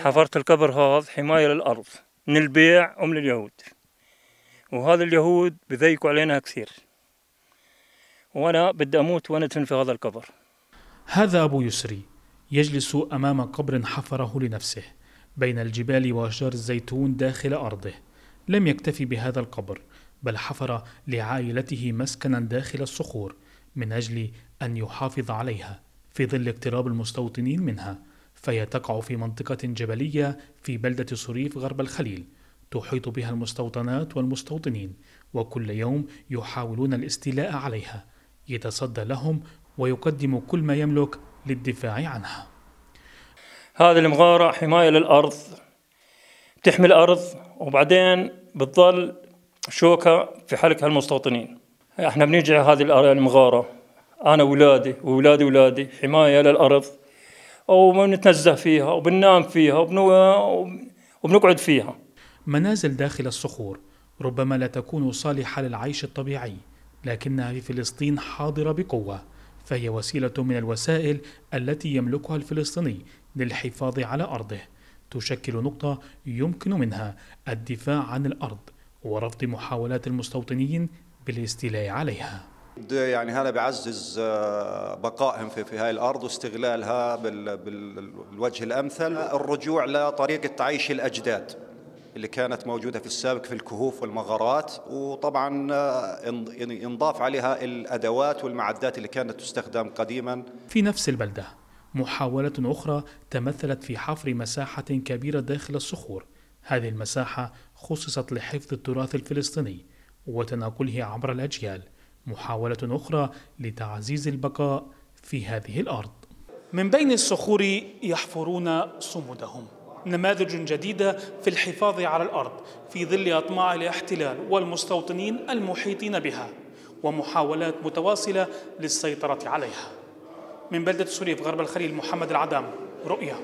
حفرت القبر هذا حماية للأرض من البيع ومن اليهود. وهذا اليهود بذيقوا علينا كثير. وأنا بدي أموت وأنا في هذا القبر. هذا أبو يسري يجلس أمام قبر حفره لنفسه بين الجبال وأشجار الزيتون داخل أرضه. لم يكتفي بهذا القبر بل حفر لعائلته مسكنا داخل الصخور من أجل أن يحافظ عليها في ظل اقتراب المستوطنين منها. فهي تقع في منطقة جبلية في بلدة صريف غرب الخليل تحيط بها المستوطنات والمستوطنين وكل يوم يحاولون الاستيلاء عليها يتصدى لهم ويقدم كل ما يملك للدفاع عنها. هذه المغارة حماية للأرض. بتحمي الأرض وبعدين بتظل شوكة في حلق هالمستوطنين. إحنا بنيجي على هذه المغارة. أنا وولادي وولادي ولادي حماية للأرض. وبنتنزه فيها وبننام فيها وبنقعد فيها. منازل داخل الصخور ربما لا تكون صالحة للعيش الطبيعي لكنها في فلسطين حاضرة بقوة فهي وسيلة من الوسائل التي يملكها الفلسطيني للحفاظ على أرضه. تشكل نقطة يمكن منها الدفاع عن الأرض ورفض محاولات المستوطنين بالاستيلاء عليها. يعني هذا بيعزز آه، بقائهم في في هاي الأرض واستغلالها بالوجه الأمثل. الرجوع لطريقة تعيش الأجداد اللي كانت موجودة في السابق في الكهوف والمغارات. وطبعا آه، ينضاف عليها الأدوات والمعدات اللي كانت تستخدم قديما. في نفس البلدة محاولة أخرى تمثلت في حفر مساحة كبيرة داخل الصخور. هذه المساحة خصصت لحفظ التراث الفلسطيني وتناقله عبر الأجيال. محاولة أخرى لتعزيز البقاء في هذه الأرض. من بين الصخور يحفرون صمودهم. نماذج جديدة في الحفاظ على الأرض في ظل أطماع الاحتلال والمستوطنين المحيطين بها ومحاولات متواصلة للسيطرة عليها. من بلدة سوريف غرب الخليل محمد العدام رؤيا.